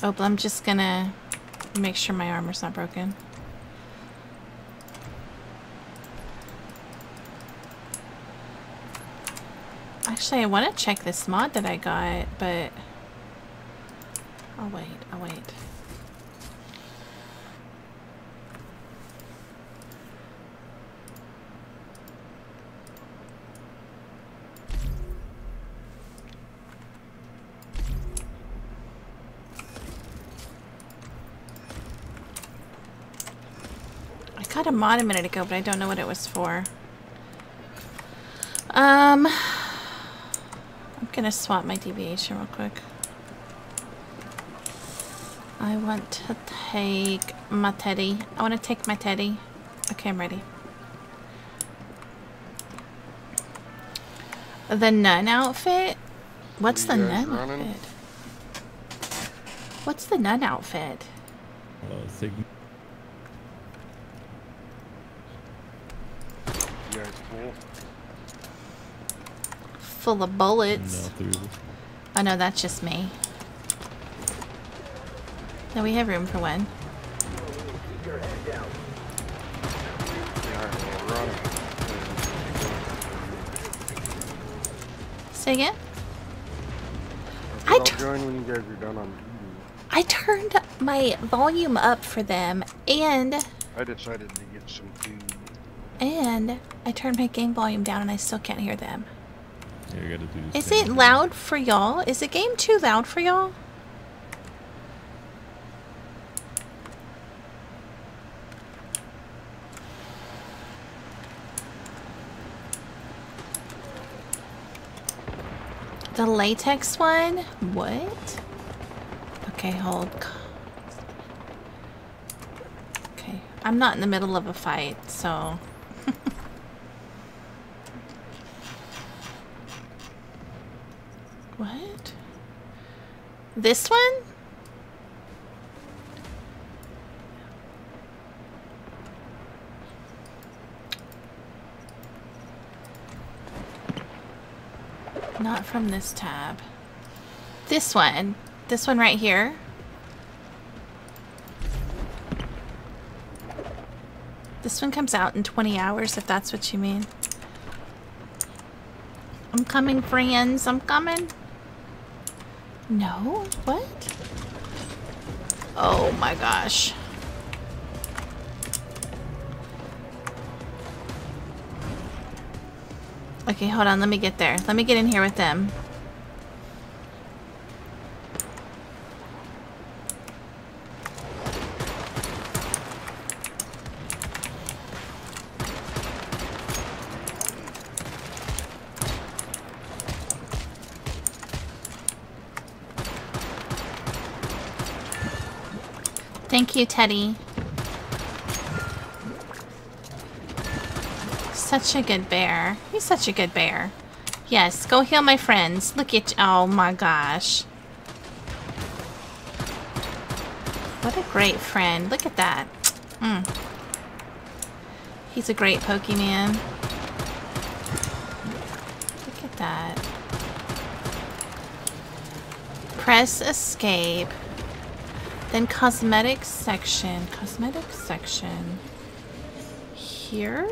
[SPEAKER 1] Oh, I'm just gonna make sure my armor's not broken. Actually, I want to check this mod that I got, but... I'll wait, I'll wait. I got a mod a minute ago, but I don't know what it was for. Um... I'm gonna swap my deviation real quick. I want to take my teddy. I want to take my teddy. Okay, I'm ready. The nun outfit? What's the nun
[SPEAKER 3] running?
[SPEAKER 1] outfit? What's the nun outfit?
[SPEAKER 2] Uh, Sigma.
[SPEAKER 3] You guys cool?
[SPEAKER 1] Full of
[SPEAKER 2] No,
[SPEAKER 1] bullets.
[SPEAKER 2] through.
[SPEAKER 1] Oh no, that's just me. No, we have room for one.
[SPEAKER 3] Yeah, alright.
[SPEAKER 1] Say again?
[SPEAKER 3] I
[SPEAKER 1] I
[SPEAKER 3] will join when you guys are done on.
[SPEAKER 1] I turned my volume up for them and
[SPEAKER 3] I decided to get some food.
[SPEAKER 1] and I turned my game volume down and I still can't hear them.
[SPEAKER 2] Yeah, gotta do the
[SPEAKER 1] Is it loud for y'all? Is the game too loud for y'all? The latex one? What? Okay, hold. Okay, I'm not in the middle of a fight, so. What? This one? Not from this tab. This one. This one right here. This one comes out in 20 hours, if that's what you mean. I'm coming, friends. I'm coming. No? What? Oh my gosh. Okay, hold on. Let me get there. Let me get in here with them. You, Teddy. Such a good bear. He's such a good bear. Yes, go heal my friends. Look at oh my gosh. What a great friend. Look at that. Mm. He's a great Pokemon. Look at that. Press escape. Then cosmetics section. Cosmetics section. Here?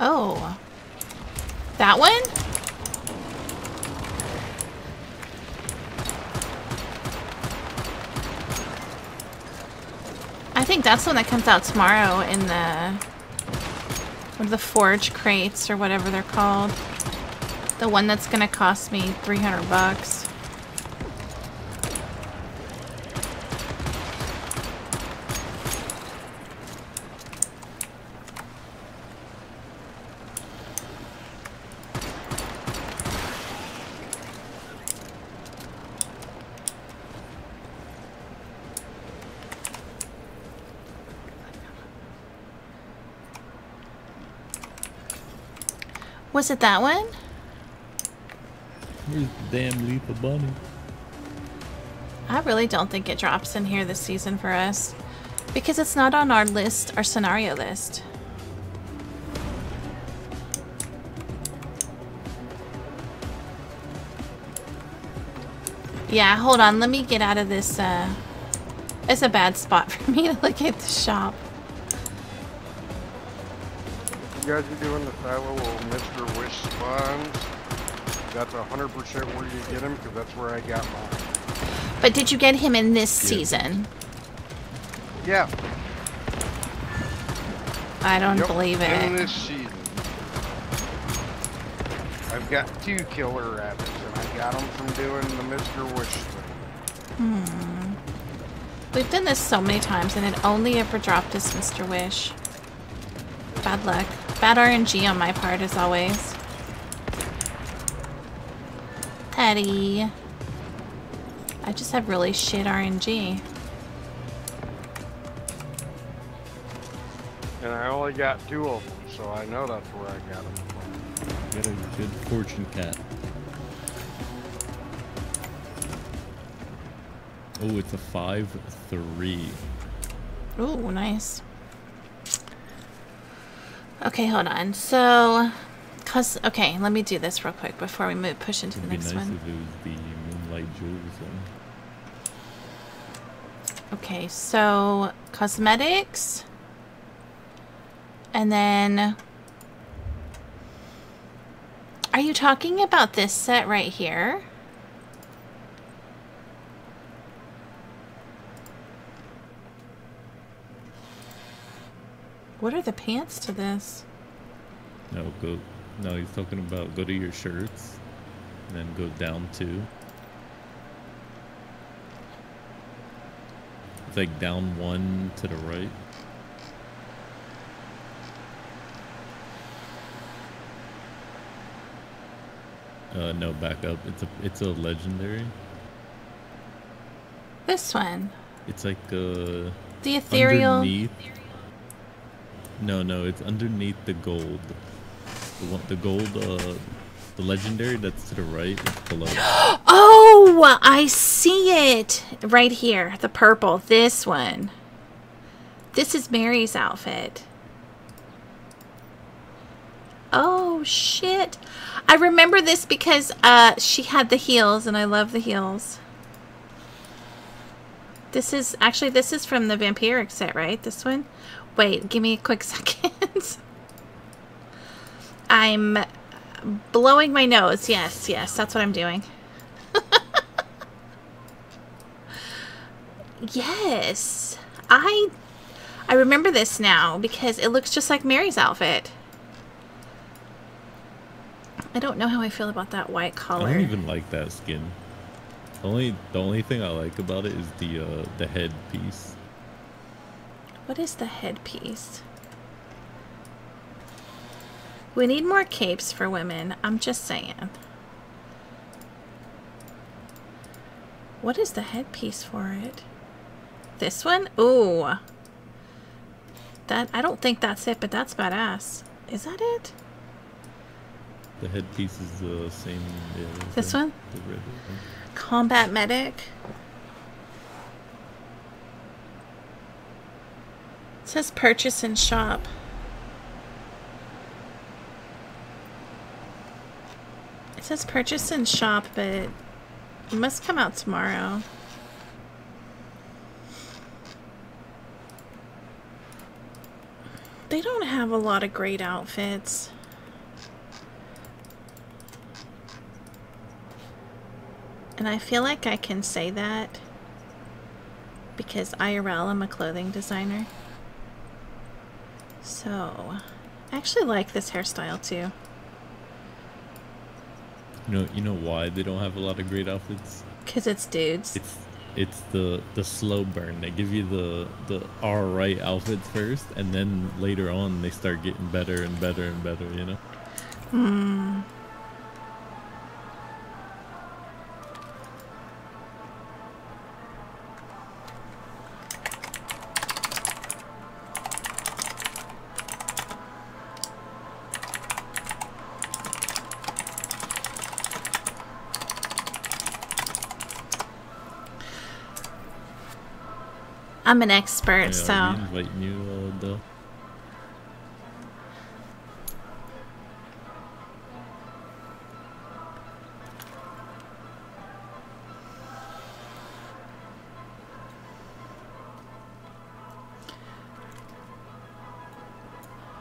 [SPEAKER 1] Oh. That one? I think that's the one that comes out tomorrow in the one of the forge crates or whatever they're called. The one that's gonna cost me 300 bucks. Was it that one?
[SPEAKER 2] Where's the damn lethal bunny?
[SPEAKER 1] I really don't think it drops in here this season for us. Because it's not on our list, our scenario list. Yeah, hold on. Let me get out of this. Uh, it's a bad spot for me to look at the shop.
[SPEAKER 3] Guys are doing the silo of Mr. Wish spawns. That's 100% where you get him, because that's where I got mine.
[SPEAKER 1] But did you get him in this season?
[SPEAKER 3] Yeah.
[SPEAKER 1] I don't
[SPEAKER 3] yep,
[SPEAKER 1] believe
[SPEAKER 3] In
[SPEAKER 1] it.
[SPEAKER 3] this season. I've got two killer rabbits and I got them from doing the Mr. Wish thing. Hmm.
[SPEAKER 1] We've done this so many times and it only ever dropped us Mr. Wish. Bad luck. Bad RNG on my part as always. Teddy. I just have really shit RNG.
[SPEAKER 3] And I only got two of them, so I know that's where I got them from.
[SPEAKER 2] Get a good fortune cat. Oh, it's a 5-3.
[SPEAKER 1] Ooh, nice. Okay, hold on. So, cause okay, let me do this real quick before we move push into the
[SPEAKER 2] It'd be
[SPEAKER 1] next
[SPEAKER 2] nice
[SPEAKER 1] one.
[SPEAKER 2] if it was the Moonlight Jewels one.
[SPEAKER 1] Okay, so cosmetics. And then Are you talking about this set right here? What are the pants to this?
[SPEAKER 2] No, go. No, he's talking about go to your shirts, and then go down two. It's like down one to the right. Uh, no, back up. It's a it's a legendary.
[SPEAKER 1] This one.
[SPEAKER 2] It's like uh
[SPEAKER 1] The ethereal.
[SPEAKER 2] underneath. No, no, it's underneath the gold. The one, the gold, uh, the legendary that's to the right. Below.
[SPEAKER 1] Oh, Oh, I see it right here. The purple. This one. This is Mary's outfit. Oh, shit. I remember this because uh, she had the heels, and I love the heels. This is, actually, this is from the Vampiric set, right? This one? Wait, give me a quick second. I'm blowing my nose. Yes, yes, that's what I'm doing. yes. I I remember this now because it looks just like Mary's outfit. I don't know how I feel about that white collar.
[SPEAKER 2] I don't even like that skin. The only the only thing I like about it is the uh, the headpiece.
[SPEAKER 1] What is the headpiece? We need more capes for women. I'm just saying. What is the headpiece for it? This one? Ooh. That I don't think that's it, but that's badass. Is that it?
[SPEAKER 2] The headpiece is the same. Yeah,
[SPEAKER 1] This
[SPEAKER 2] the-
[SPEAKER 1] one?
[SPEAKER 2] The red one.
[SPEAKER 1] Combat medic. It says purchase and shop. It says purchase and shop, but it must come out tomorrow. They don't have a lot of great outfits. And I feel like I can say that because IRL, I'm a clothing designer. So, I actually like this hairstyle too.
[SPEAKER 2] You know, you know why they don't have a lot of great outfits?
[SPEAKER 1] Because it's dudes.
[SPEAKER 2] It's it's the the slow burn. They give you the the all right outfits first, and then later on they start getting better and better and better. You know.
[SPEAKER 1] Hmm. I'm an expert, so.
[SPEAKER 2] Inviting you, uh, though.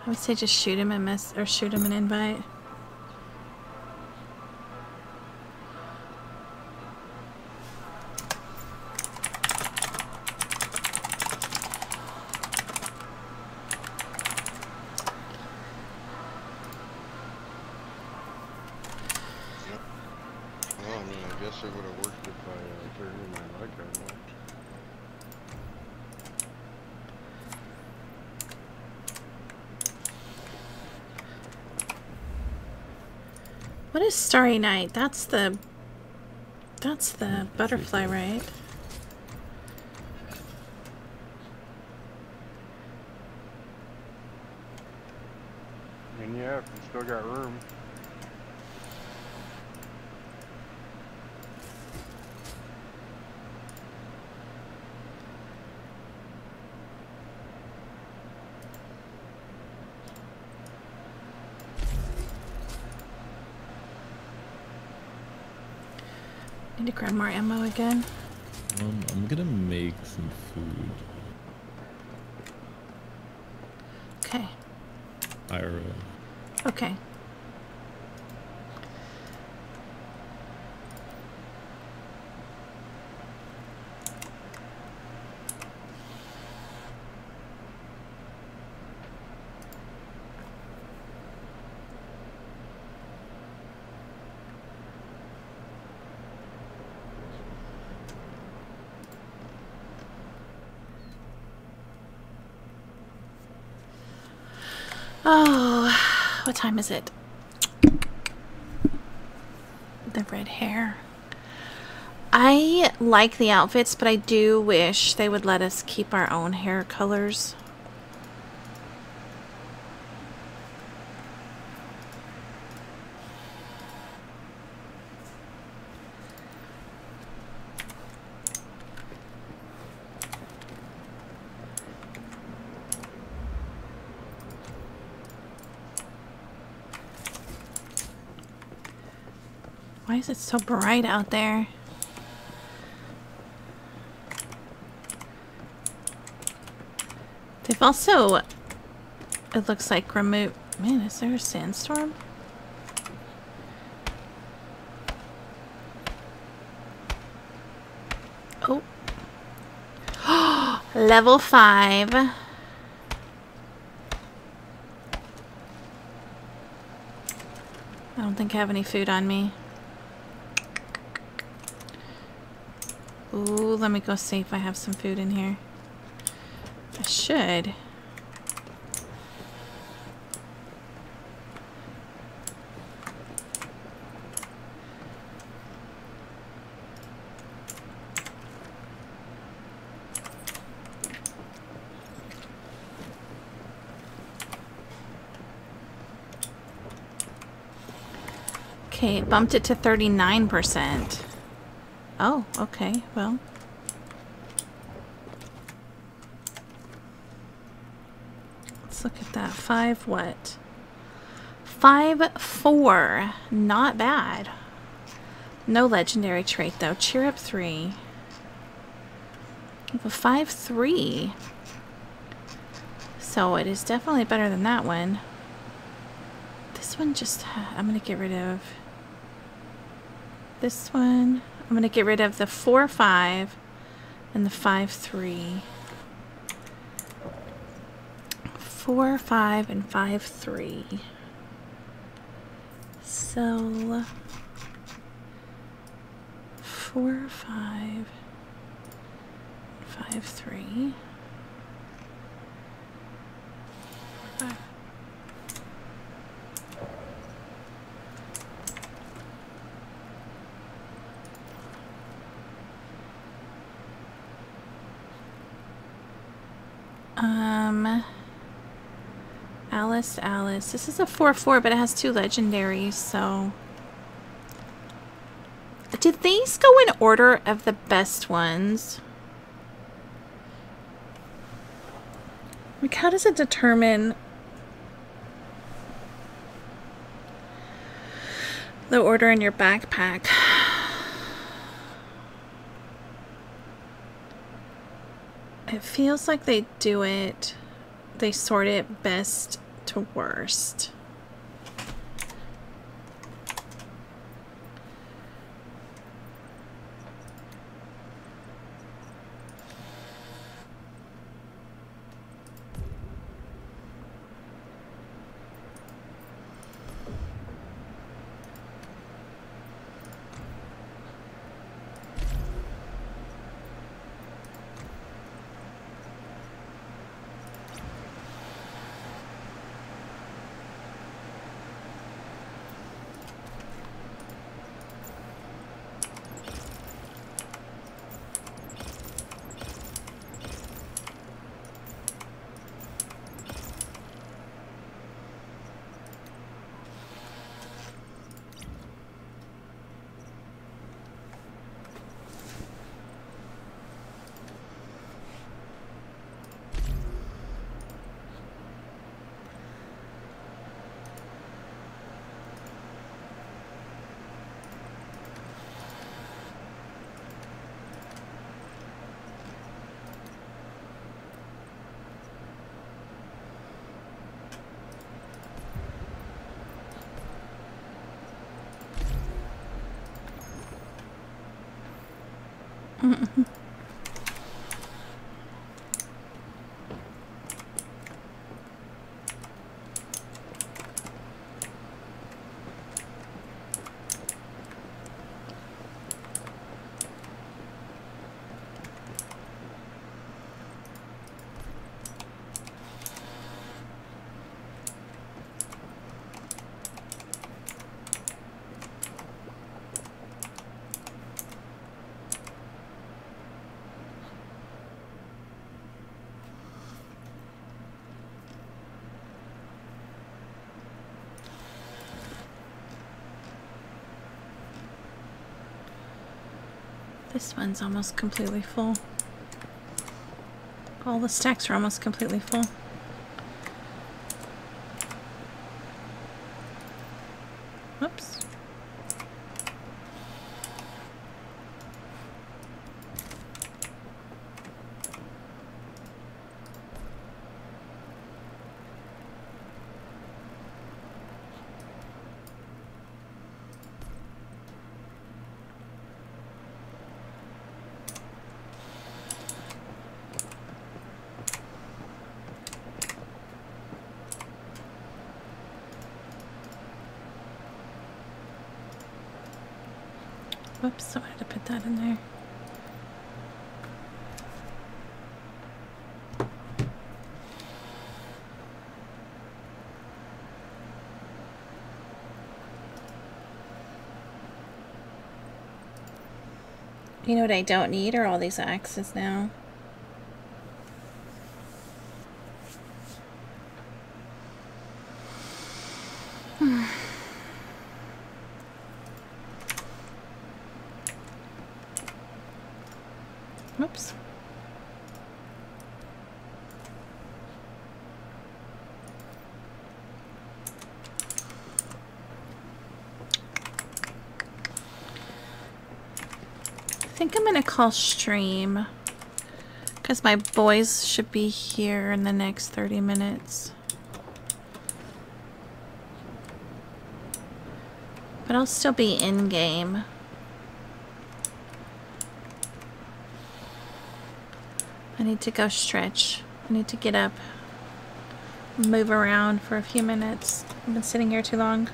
[SPEAKER 1] I would say just shoot him a miss, or shoot him an invite.
[SPEAKER 3] Well, I mean, I guess it would have worked if I uh, turned in my mic unlocked.
[SPEAKER 1] What is Starry Night? That's the that's the butterfly, right?
[SPEAKER 3] And yeah, if you still got room.
[SPEAKER 1] Need to grab more ammo again.
[SPEAKER 2] Um, I'm gonna make some food.
[SPEAKER 1] Okay.
[SPEAKER 2] IRL.
[SPEAKER 1] Okay. Oh, what time is it? The red hair. I like the outfits, but I do wish they would let us keep our own hair colors. Why is it so bright out there? They've also, it looks like remote, man, is there a sandstorm? Oh. Level 5. I don't think I have any food on me. Let me go see if I have some food in here. I should. Okay, it bumped it to 39%. Oh, okay, well. Look at that. Five what? Five four. Not bad. No legendary trait though. Cheer up three. a five three. So it is definitely better than that one. This one just I'm gonna get rid of this one. I'm going to get rid of the 4 5 and the 5 3. 4 5 and 5 3. So 4 5 5 3. Five. Um, This is a 4-4, but it has two legendaries, so... Did these go in order of the best ones? Like, how does it determine the order in your backpack? It feels like they do it, they sort it best to worst. This one's almost completely full. All the stacks are almost completely full. Whoops. Whoops, I wanted to put that in there. You know what I don't need are all these axes now. Oops. I think I'm gonna call stream because my boys should be here in the next 30 minutes. But I'll still be in game. I need to go stretch. I need to get up, move around for a few minutes. I've been sitting here too long.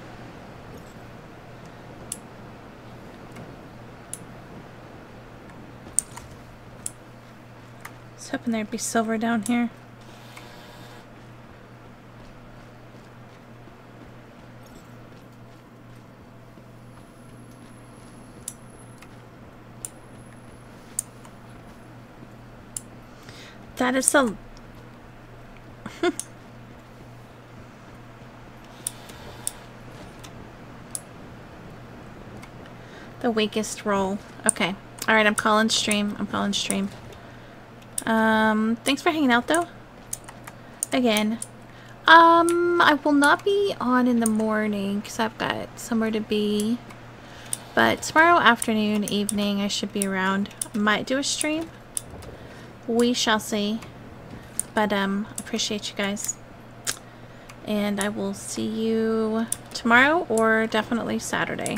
[SPEAKER 1] Hoping there'd be silver down here. That is a... the weakest roll. Okay. Alright, I'm calling stream. I'm calling stream. Um, thanks for hanging out, though. Again. Um, I will not be on in the morning because I've got somewhere to be. But tomorrow afternoon, evening, I should be around. Might do a stream. We shall see. But, um, appreciate you guys. And I will see you tomorrow or definitely Saturday.